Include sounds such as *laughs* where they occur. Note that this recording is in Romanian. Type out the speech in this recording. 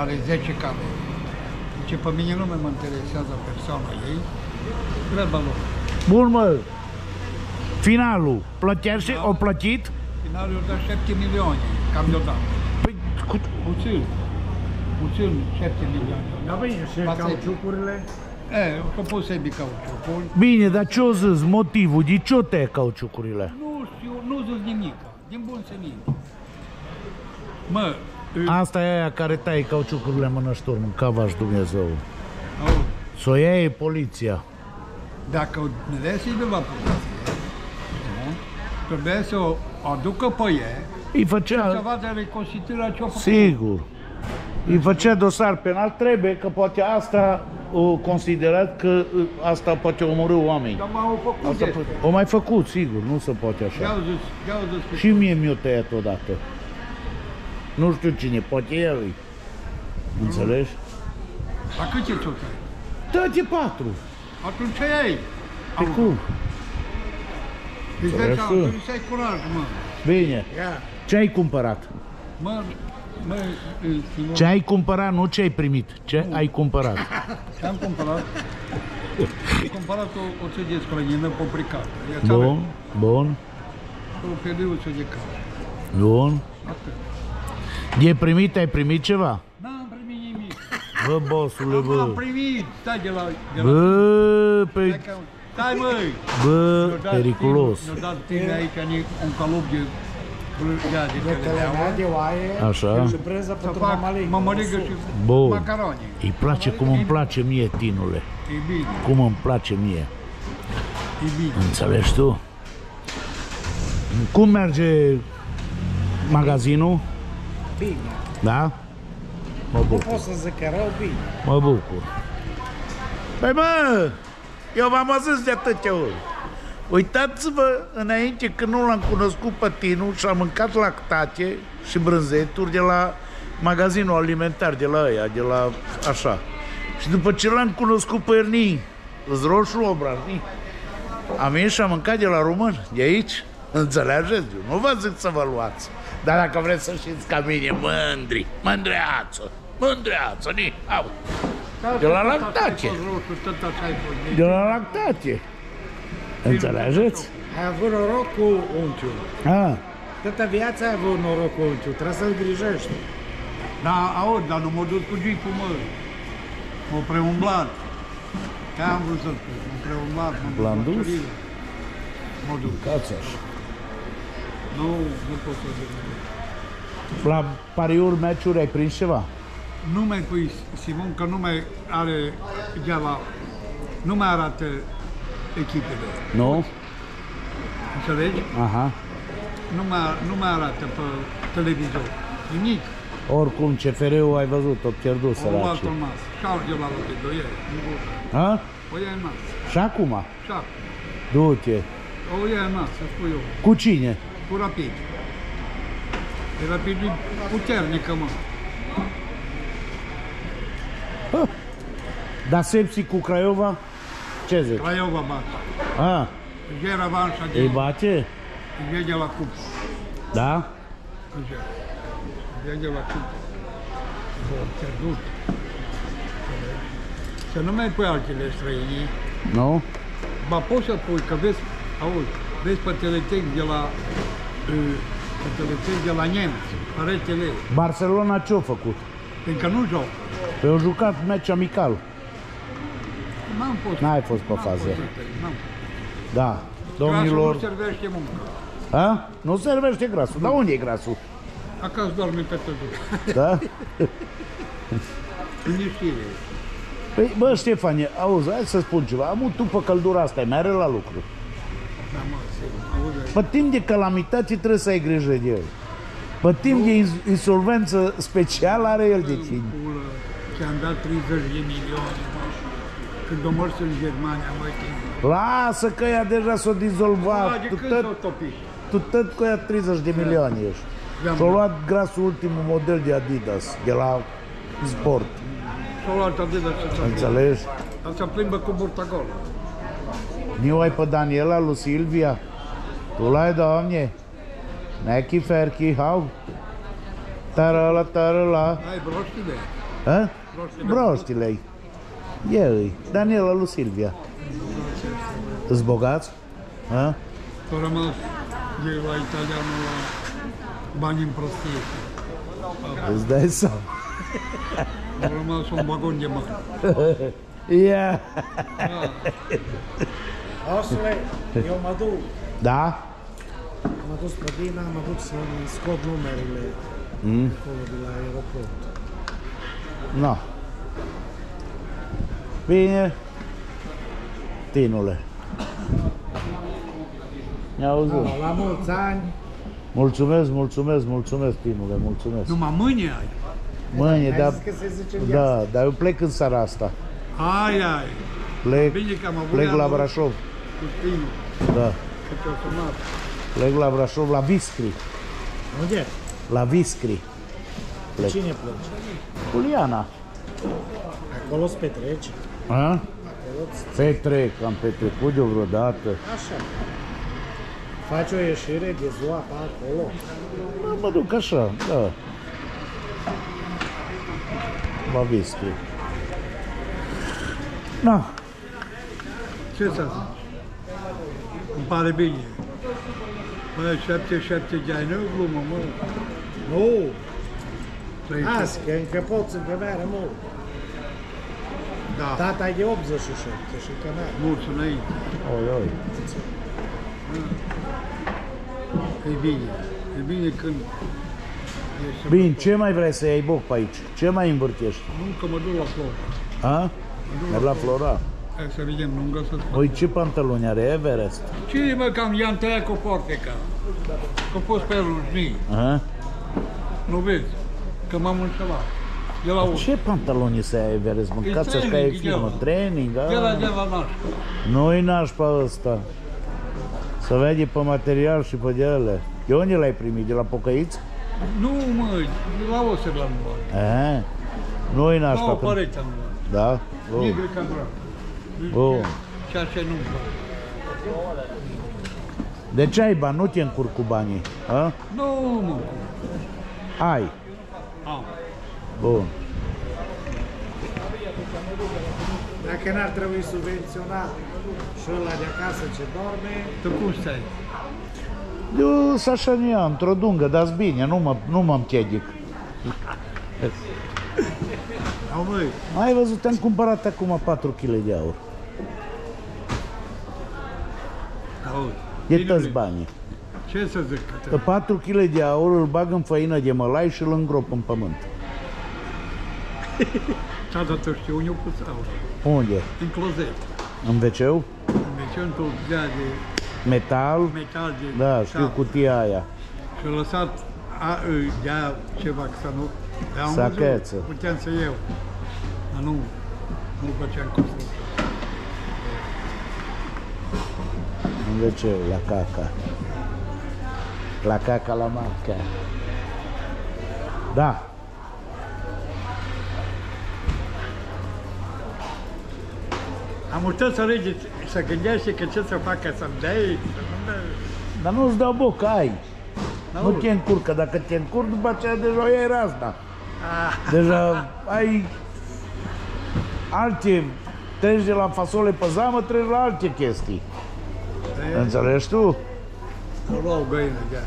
are 10 camere. Deci pe mine nu mă interesează persoana ei, treaba lor. Bun, mă. Finalul. Plătește, o plătit? Finalul de 7 milioane, cam deodată. Păi, cu... Puțin, puțin 7 milioane. Da bine, și Față- cauciucurile? E, că poți să-i cauciucul. Bine, dar ce-o zis? Motivul? De ce o tăie cauciucurile? Nu știu, nu zic nimic, din bun senin. Mă, Asta e aia care taie cauciucurile în mănăștur, în cavaș Dumnezeu. au, S-o ia e poliția. dacă o lesi de la poliție, nu? trebuie să o aducă pe ea, Îi să făcea... vadă reconstituirea ce-o făcut. Sigur. Îi făcea dosar penal, trebuie că poate asta o considerat că uh, asta poate omorâ oameni. Dar m-au făcut Asta de po- o mai făcut, sigur, nu se poate așa. I-au zis, i-au zis că Și mie mi-o tăiat odată. Nu știu cine, poate el îi. Înțelegi? La cât e tot ai? Dă-te patru. Atunci ai. Pe cum? Deci Înțelegi vezi, tu? trebuie să ai curaj, mă. Bine. Ia, Ce ai cumpărat? Mă, mă, Simon, Ce ai cumpărat, nu ce ai primit. Ce ai cumpărat? *laughs* ce am cumpărat? Am cumpărat o, o țăge scrănină popricată. E Bun, bun, O peliuță de cal. bun. Atât. E primit, ai primit ceva? N-am primit nimic. Bă, bossule, Am bă. primit. Stai de la... De la Bă, Stai pe... că- Stai, măi! Bă, Ne-a dat periculos. timp- Ne-a dat timp aici ni- un calup de... de, de, de de, telemea, de oaie Așa. și brânză Să pentru fac mamaligă. mămăligă și Bun. macaroni. Îi place cum îmi place mie, tinule. E bine, Cum îmi place mie. e bine. Înțelegi tu? Cum merge magazinul? Bine. Da? Mă Nu bucur. pot să zic că rău, bine. Mă bucur. Păi mă, eu v-am zis de atâtea ori. Uitați-vă înainte când nu l-am cunoscut pe Tinu și am mâncat lactate și brânzeturi de la magazinul alimentar, de la ăia, de la așa. Și după ce l-am cunoscut pe Erni, îți roșu obrajni, am venit și am mâncat de la român, de aici. Înțelegeți? Eu nu vă zic să vă luați. Dar dacă vreți să știți ca mine, mândri, mândreață, mândreață, ni, au. De la lactate. De la lactate. Înțelegeți? Ai avut noroc cu unchiul. A, Toată viața ai avut noroc cu unchiul, trebuie să-l grijești. Da, aud, dar nu mă duc cu jeepul, mă. M-a preumblat. Ce am vrut să spun? M-a preumblat, m-a dus L-am la dus? țările. Mă duc. cațaș. Nu, nu pot să zic. La pariuri, meciuri, ai prins ceva? Nu mai pui Simon că nu mai are de la... Nu mai arată echipele. Nu? Înțelegi? Aha. Nu mai, nu mai arată pe televizor. Nimic. Oricum, CFR-ul ai văzut, o pierdut O luat săraci. în masă. Și-au de la de doi ieri. Ha? O ia în masă. Și acum? Și-au. Du-te. O ia în masă, spui eu. Cu cine? Cu rapid. E rapid e puternică, mă. Dar Sepsi cu Craiova? Ce zic? Craiova bate. A, Își ia revanșa de, îi bate? își ia de la cupă. Da? Își ia. Își ia de la cupă. Bă, pierdut. Să nu mai pui altele străini. Nu? Ba poți să pui, că vezi, auzi, vezi pe teletext de la uh, pe teletext de la nemți, retele, Barcelona ce-a făcut? încă nu joc. Păi au jucat meci amical. N-am fost. N-ai fost pe n-am fază. fost, N-am. Da. Grasul Domnilor... nu servește muncă. A? Nu servește grasul. Dar unde e grasul? Acasă doarme pe tădul. Da? Liniștire. Păi, bă, Ștefanie, auzi, hai să spun ceva. Am tu pe căldura asta, mai are la lucru. Da, mă, sigur. Auzi, Pe timp de calamitate trebuie să ai grijă de el. Pe timp de ins- insolvență specială are el de tine. pulă, ți-am dat 30 de milioane, mă. Când o mers în Germania, mă, timp. Lasă că ea deja s-a dizolvat. Ăla de Tu când tot, s-au topit? tu tot cu ea 30 de milioane ești. Le-am Și-a dat. luat grasul ultimul model de Adidas, de la sport. S-au luat Adidas să se Înțelegi? Dar se plimbă cu burta gol. Nu ai pe Daniela lui Silvia? Tu l-ai, doamne? Nechi ferchi, hau. Tarala, tarala. Ai broștile? A? Broștile E Daniela lui Silvia. Îți bogați? A? Au rămas de la italianul la bani în prostie. Îți dai seama. Au rămas un vagon de bani. *laughs* Ia. Osle, eu mă duc. Da? M-a dus pe Dina, mă duc să-mi scot numerele Mm. acolo de la aeroport. No. Bine. Tinule. Mi-a auzit. Da, la mulți ani, Mulțumesc, mulțumesc, mulțumesc, Tinule, mulțumesc. Numai mâine ai. Mâine, ai da, zis că se zice viața. da, dar eu plec în seara asta. Ai, ai. Plec, Bine că am avut plec la neamul Brașov. Cu tine, Da. Că te-au sunat. Plec la Brașov, la Viscri. Unde? La Viscri. Plec. Cine pleci? Juliana. Acolo se petrece. A? Acolo ți- Petrec, am petrecut eu vreodată. Așa. Faci o ieșire de ziua pe acolo. Da, mă duc așa, da. La Viscri. Na, Ce să zici? Îmi pare bine. Bă, 77 de ani, nu e glumă, mă. Nu, Trei- azi, că încă poți, încă n-are mult. Da, Tata e de 87 și că n-are. mulți înainte. oi, oi. E bine. E bine când ești Bine, ce mai vrei să iei boc pe aici? Ce mai învârtești? Nu că mă duc la flor. A? Merg la Flora. Hai să vedem, nu-mi găsesc. Oi, ce pantaloni are Everest? Cine mă, că am i-am tăiat cu porteca? Că a fost pe rujnii. A? Nu vezi? Că m-am înșelat. De la urmă. Ce pantaloni să ai Everest? Mâncați așa ca e training, filmă. eu. Training, De la de a? la nașpa. Nu-i nașpa ăsta. Să vede pe material și pe de ele. De unde l-ai primit? De la pocăiți? Nu, mă, de la Oser l-am luat. A? Nu-i La nașpa. o când- păreți am luat. Da? Bun. Negre ca vreau. Bun. Ceea ce nu-mi plac. De ce ai bani? Nu te încurc cu banii. A? Nu, mă. Ai. Am. Bun. Dacă n-ar trebui subvenționat și ăla de acasă ce dorme, Tu cum stai? Eu sunt așa ne într-o dungă, dar bine, nu mă, nu mă împiedic. *laughs* Au, măi, Ai văzut, am cumpărat acum 4 kg de aur. auzi. E Bine, toți bine. banii. Ce să zic? Că Că te... 4 kg de aur îl bag în făină de mălai și îl îngrop în pământ. Tata, tu știi unde au pus aur? Unde? În clozet. În wc Deci într-o gea de Metal? metal de... Da, știu șap. cutia aia. Și a lăsat a, îi dea ceva că să nu... Dar am Sacheță. văzut, puteam să iau. Dar nu, nu făceam construcție. În wc la caca. La caca la marca. Da. Am uitat să rege, să gândește că ce să facă să-mi dai, să nu dai. Dar nu-ți dau boc, ai. Nu N-auzi. te încurcă. Dacă te încurc, după aceea deja o iei razna. Deja ai alte... Treci de la fasole pe zamă, treci la alte chestii. Înțelegi tu? Îl luau găină de aia.